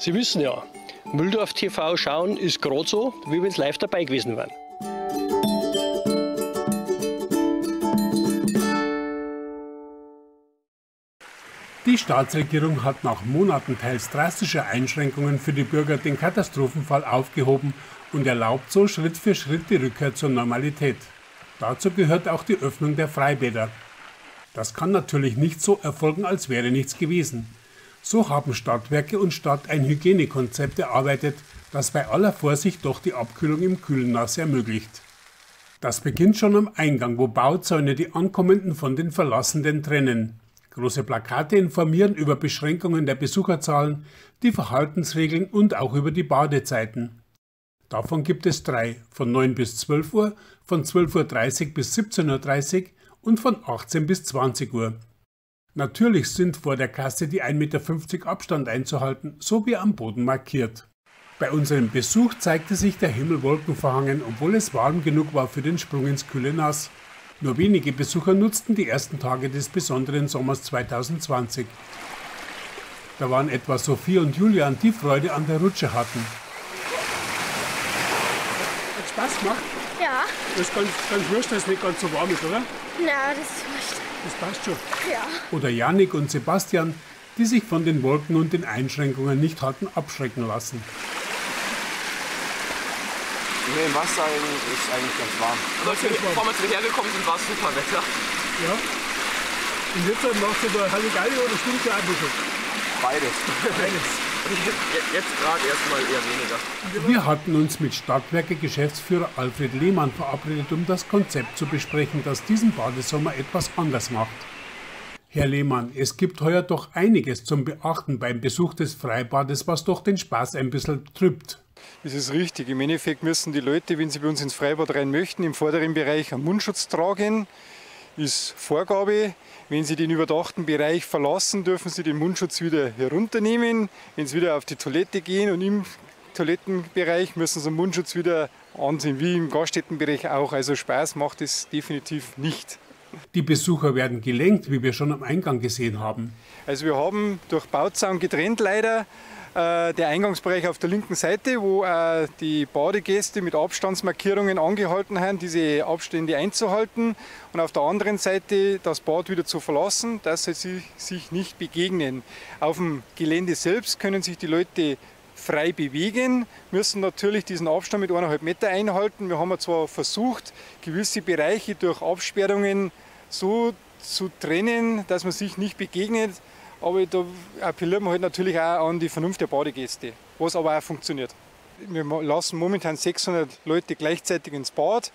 Sie wissen ja, Mühldorf TV schauen ist gerade so, wie wenn Sie live dabei gewesen wären. Die Staatsregierung hat nach Monaten teils drastischer Einschränkungen für die Bürger den Katastrophenfall aufgehoben und erlaubt so Schritt für Schritt die Rückkehr zur Normalität. Dazu gehört auch die Öffnung der Freibäder. Das kann natürlich nicht so erfolgen, als wäre nichts gewesen. So haben Stadtwerke und Stadt ein Hygienekonzept erarbeitet, das bei aller Vorsicht doch die Abkühlung im kühlen Nass ermöglicht. Das beginnt schon am Eingang, wo Bauzäune die Ankommenden von den Verlassenden trennen. Große Plakate informieren über Beschränkungen der Besucherzahlen, die Verhaltensregeln und auch über die Badezeiten. Davon gibt es drei, von 9 bis 12 Uhr, von 12.30 Uhr bis 17.30 Uhr und von 18 bis 20 Uhr. Natürlich sind vor der Kasse die 1,50 Meter Abstand einzuhalten, so wie am Boden markiert. Bei unserem Besuch zeigte sich der Himmel wolkenverhangen, obwohl es warm genug war für den Sprung ins kühle Nass. Nur wenige Besucher nutzten die ersten Tage des besonderen Sommers 2020. Da waren etwa Sophie und Julian, die Freude an der Rutsche hatten. Hat Spaß gemacht? Ja. Das ist ganz, ganz wurscht, dass es nicht ganz so warm ist, oder? Na, das ist wurscht. Das passt schon. Ja. Oder Janik und Sebastian, die sich von den Wolken und den Einschränkungen nicht hatten abschrecken lassen. Nee, im Wasser ist eigentlich ganz warm. Aber als wir, bevor wir hergekommen sind, war es super Wetter. Ja. Und jetzt macht ihr da Halligalli oder stimmt ja ein bisschen? Beides. Beides. Jetzt gerade erstmal eher weniger. Wir hatten uns mit Stadtwerke-Geschäftsführer Alfred Lehmann verabredet, um das Konzept zu besprechen, das diesen Badesommer etwas anders macht. Herr Lehmann, es gibt heuer doch einiges zum Beachten beim Besuch des Freibades, was doch den Spaß ein bisschen trübt. Das ist richtig. Im Endeffekt müssen die Leute, wenn sie bei uns ins Freibad rein möchten, im vorderen Bereich einen Mundschutz tragen. Ist Vorgabe. Wenn sie den überdachten Bereich verlassen, dürfen sie den Mundschutz wieder herunternehmen. Wenn sie wieder auf die Toilette gehen und im Toilettenbereich müssen sie den Mundschutz wieder ansehen, wie im Gaststättenbereich auch. Also Spaß macht es definitiv nicht. Die Besucher werden gelenkt, wie wir schon am Eingang gesehen haben. Also wir haben durch Bauzaun getrennt leider der Eingangsbereich auf der linken Seite, wo äh, die Badegäste mit Abstandsmarkierungen angehalten haben, diese Abstände einzuhalten und auf der anderen Seite das Bad wieder zu verlassen, dass sie sich nicht begegnen. Auf dem Gelände selbst können sich die Leute frei bewegen, müssen natürlich diesen Abstand mit 1,5 Meter einhalten. Wir haben zwar versucht, gewisse Bereiche durch Absperrungen so zu trennen, dass man sich nicht begegnet, aber da appellieren wir halt natürlich auch an die Vernunft der Badegäste, was aber auch funktioniert. Wir lassen momentan 600 Leute gleichzeitig ins Bad.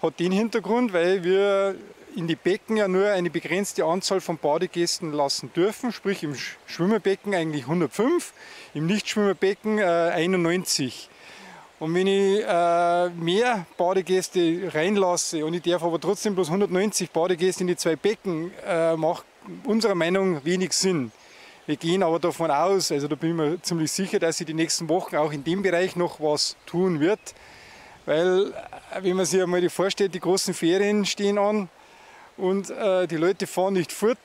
Hat den Hintergrund, weil wir in die Becken ja nur eine begrenzte Anzahl von Badegästen lassen dürfen, sprich im Schwimmerbecken eigentlich 105, im Nichtschwimmerbecken äh, 91. Und wenn ich äh, mehr Badegäste reinlasse und ich darf aber trotzdem bloß 190 Badegäste in die zwei Becken, äh, macht unserer Meinung wenig Sinn. Wir gehen aber davon aus, also da bin ich mir ziemlich sicher, dass sich die nächsten Wochen auch in dem Bereich noch was tun wird. Weil, äh, wenn man sich einmal vorstellt, die großen Ferien stehen an und äh, die Leute fahren nicht fort,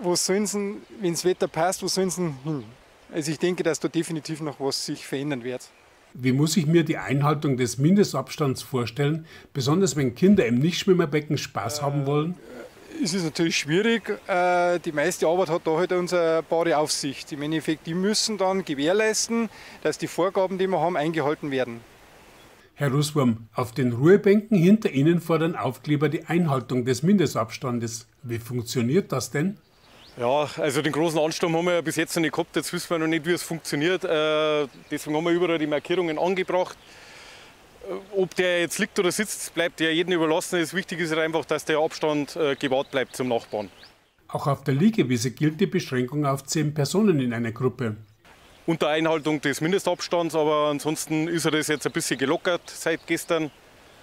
wo sollen sie, wenn das Wetter passt, wo sollen sie hin? Also ich denke, dass da definitiv noch was sich verändern wird. Wie muss ich mir die Einhaltung des Mindestabstands vorstellen, besonders wenn Kinder im Nichtschwimmerbecken Spaß haben wollen? Es ist natürlich schwierig. Äh, die meiste Arbeit hat da halt unsere Badeaufsicht. Im Endeffekt, die müssen dann gewährleisten, dass die Vorgaben, die wir haben, eingehalten werden. Herr Russwurm, auf den Ruhebänken hinter Ihnen fordern Aufkleber die Einhaltung des Mindestabstandes. Wie funktioniert das denn? Ja, also den großen Ansturm haben wir ja bis jetzt noch nicht gehabt. Jetzt wissen wir noch nicht, wie es funktioniert. Äh, deswegen haben wir überall die Markierungen angebracht. Äh, ob der jetzt liegt oder sitzt, bleibt ja jedem überlassen. Das Wichtige ist einfach, dass der Abstand äh, gewahrt bleibt zum Nachbarn. Auch auf der Liegewiese gilt die Beschränkung auf zehn Personen in einer Gruppe. Unter Einhaltung des Mindestabstands, aber ansonsten ist er das jetzt ein bisschen gelockert seit gestern.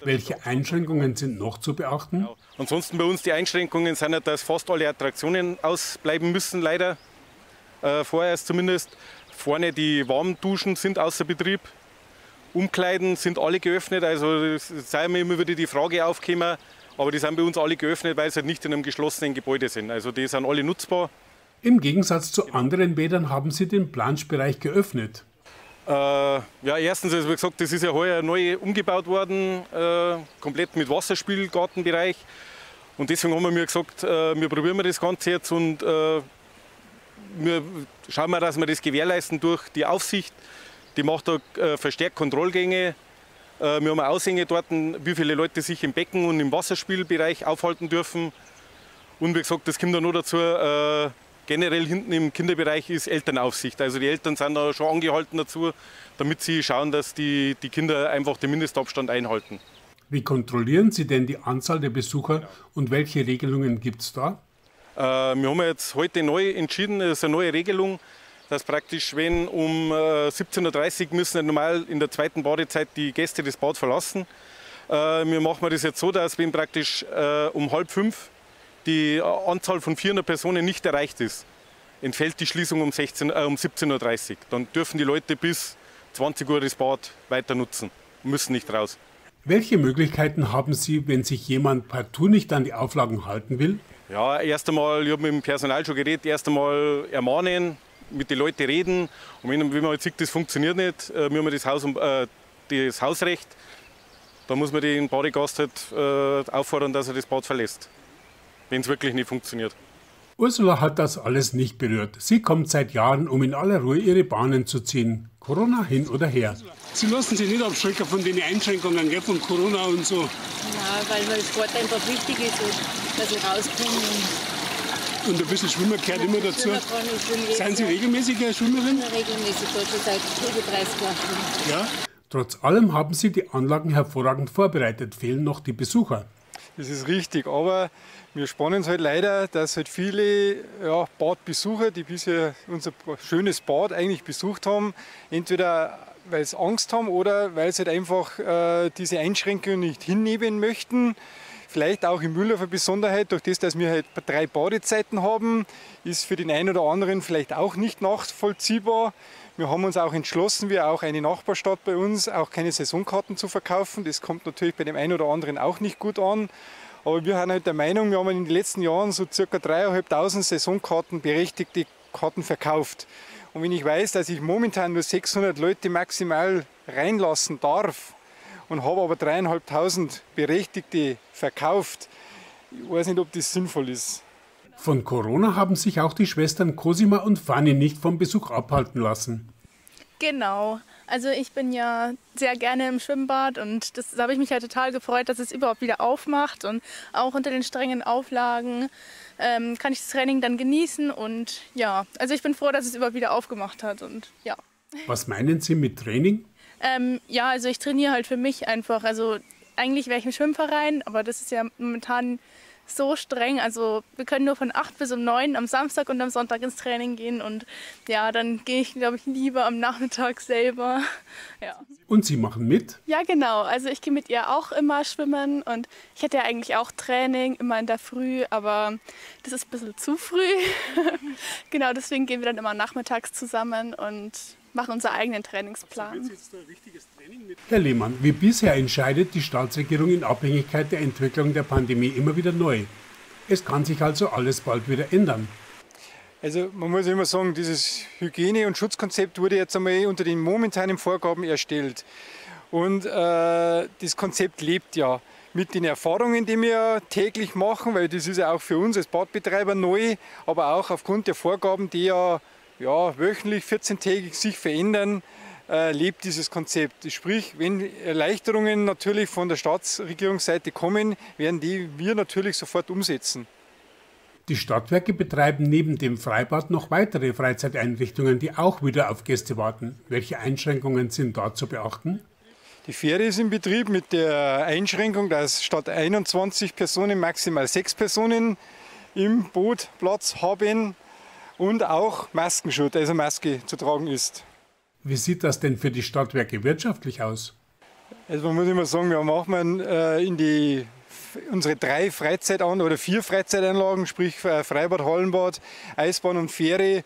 Welche Einschränkungen sind noch zu beachten? Ja. Ansonsten bei uns die Einschränkungen sind ja, dass fast alle Attraktionen ausbleiben müssen, leider. Äh, vorerst zumindest. Vorne die Warmduschen sind außer Betrieb. Umkleiden sind alle geöffnet. Also sei mir immer wieder die Frage aufgekommen, aber die sind bei uns alle geöffnet, weil sie halt nicht in einem geschlossenen Gebäude sind. Also die sind alle nutzbar. Im Gegensatz zu anderen Bädern haben sie den Planschbereich geöffnet. Äh, ja, erstens, also wie gesagt, das ist ja heuer neu umgebaut worden, äh, komplett mit Wasserspielgartenbereich. Und deswegen haben wir mir gesagt, äh, wir probieren das Ganze jetzt und äh, wir schauen mal, dass wir das gewährleisten durch die Aufsicht. Die macht da äh, verstärkt Kontrollgänge. Äh, wir haben eine Aushänge dort, wie viele Leute sich im Becken und im Wasserspielbereich aufhalten dürfen. Und wie gesagt, das kommt dann noch dazu, äh, generell hinten im Kinderbereich ist Elternaufsicht. Also die Eltern sind da schon angehalten dazu, damit sie schauen, dass die, die Kinder einfach den Mindestabstand einhalten. Wie kontrollieren Sie denn die Anzahl der Besucher und welche Regelungen gibt es da? Äh, wir haben jetzt heute neu entschieden, es ist eine neue Regelung, dass praktisch, wenn um äh, 17.30 Uhr müssen normal in der zweiten Badezeit die Gäste das Bad verlassen. Äh, wir machen das jetzt so, dass wenn praktisch äh, um halb fünf die Anzahl von 400 Personen nicht erreicht ist, entfällt die Schließung um, 16, äh, um 17.30 Uhr. Dann dürfen die Leute bis 20 Uhr das Bad weiter nutzen, müssen nicht raus. Welche Möglichkeiten haben Sie, wenn sich jemand partout nicht an die Auflagen halten will? Ja, erst einmal, ich habe mit dem Personal schon geredet, erst einmal ermahnen, mit den Leuten reden. Und wenn, wenn man jetzt sieht, das funktioniert nicht, äh, wir haben das, Haus, äh, das Hausrecht, dann muss man den Badegast halt äh, auffordern, dass er das Bad verlässt, wenn es wirklich nicht funktioniert. Ursula hat das alles nicht berührt. Sie kommt seit Jahren, um in aller Ruhe ihre Bahnen zu ziehen. Corona hin oder her. Sie lassen sich nicht abschrecken von den Einschränkungen gell, von Corona und so. Ja, weil mir das Sport einfach wichtig ist, und dass ich rauskomme. Und ein bisschen Schwimmen gehört immer dazu. Sind Sie regelmäßige Schwimmerin? Regelmäßig schon seit über 30 Jahren. Ja. Trotz allem haben sie die Anlagen hervorragend vorbereitet. Fehlen noch die Besucher. Das ist richtig, aber wir spannen es halt leider, dass halt viele ja, Badbesucher, die bisher unser schönes Bad eigentlich besucht haben, entweder weil sie Angst haben oder weil sie halt einfach äh, diese Einschränkungen nicht hinnehmen möchten. Vielleicht auch in Mühldorf eine Besonderheit, durch das, dass wir halt drei Badezeiten haben, ist für den einen oder anderen vielleicht auch nicht nachvollziehbar. Wir haben uns auch entschlossen, wie auch eine Nachbarstadt bei uns, auch keine Saisonkarten zu verkaufen. Das kommt natürlich bei dem einen oder anderen auch nicht gut an. Aber wir sind halt der Meinung, wir haben in den letzten Jahren so circa 3.500 Saisonkarten, berechtigte Karten verkauft. Und wenn ich weiß, dass ich momentan nur 600 Leute maximal reinlassen darf und habe aber 3.500 Berechtigte verkauft, ich weiß nicht, ob das sinnvoll ist. Von Corona haben sich auch die Schwestern Cosima und Fanny nicht vom Besuch abhalten lassen. Genau. Also ich bin ja sehr gerne im Schwimmbad und das da habe ich mich halt total gefreut, dass es überhaupt wieder aufmacht und auch unter den strengen Auflagen ähm, kann ich das Training dann genießen und ja, also ich bin froh, dass es überhaupt wieder aufgemacht hat und ja. Was meinen Sie mit Training? Ähm, ja, also ich trainiere halt für mich einfach. Also eigentlich wäre ich im Schwimmverein, aber das ist ja momentan so streng. Also wir können nur von 8 bis um 9 am Samstag und am Sonntag ins Training gehen und ja, dann gehe ich, glaube ich, lieber am Nachmittag selber. Ja. Und Sie machen mit? Ja, genau. Also ich gehe mit ihr auch immer schwimmen und ich hätte ja eigentlich auch Training immer in der Früh, aber das ist ein bisschen zu früh. genau, deswegen gehen wir dann immer nachmittags zusammen und machen unseren eigenen Trainingsplan. Herr Lehmann, wie bisher entscheidet die Staatsregierung in Abhängigkeit der Entwicklung der Pandemie immer wieder neu. Es kann sich also alles bald wieder ändern. Also man muss immer sagen, dieses Hygiene- und Schutzkonzept wurde jetzt einmal unter den momentanen Vorgaben erstellt. Und äh, das Konzept lebt ja mit den Erfahrungen, die wir täglich machen, weil das ist ja auch für uns als Badbetreiber neu, aber auch aufgrund der Vorgaben, die ja, ja wöchentlich, 14-tägig sich verändern, äh, lebt dieses Konzept. Sprich, wenn Erleichterungen natürlich von der Staatsregierungsseite kommen, werden die wir natürlich sofort umsetzen. Die Stadtwerke betreiben neben dem Freibad noch weitere Freizeiteinrichtungen, die auch wieder auf Gäste warten. Welche Einschränkungen sind da zu beachten? Die Fähre ist in Betrieb mit der Einschränkung, dass statt 21 Personen maximal sechs Personen im Boot Platz haben und auch Maskenschutz, also Maske zu tragen ist. Wie sieht das denn für die Stadtwerke wirtschaftlich aus? Also man muss immer sagen, wir machen äh, in die unsere drei Freizeitanlagen oder vier Freizeitanlagen, sprich äh, Freibad, Hallenbad, Eisbahn und Fähre,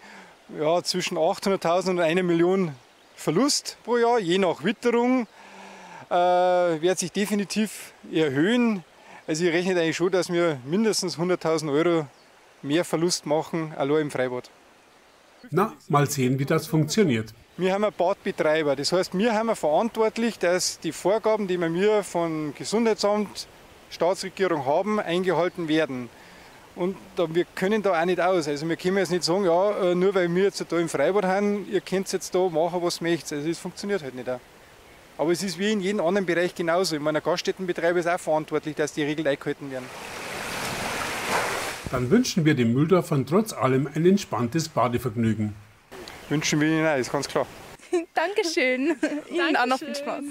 ja, zwischen 800.000 und 1 Million Verlust pro Jahr, je nach Witterung. Äh, wird sich definitiv erhöhen. Also ich rechne eigentlich schon, dass wir mindestens 100.000 Euro mehr Verlust machen, allein im Freibad. Na, mal sehen, wie das funktioniert. Wir haben einen Badbetreiber. Das heißt, wir haben verantwortlich, dass die Vorgaben, die wir von Gesundheitsamt, Staatsregierung haben, eingehalten werden. Und wir können da auch nicht aus. Also wir können jetzt nicht sagen, ja, äh, nur weil wir jetzt da im Freibad haben, ihr könnt jetzt da machen, was ihr möchtet. Also das funktioniert halt nicht. Auch. Aber es ist wie in jedem anderen Bereich genauso. Ich meine, ein Gaststättenbetreiber ist auch verantwortlich, dass die Regeln eingehalten werden. Dann wünschen wir den Mühldorfern trotz allem ein entspanntes Badevergnügen. Wünschen wir Ihnen ist ganz klar. Dankeschön. Ihnen auch noch viel Spaß.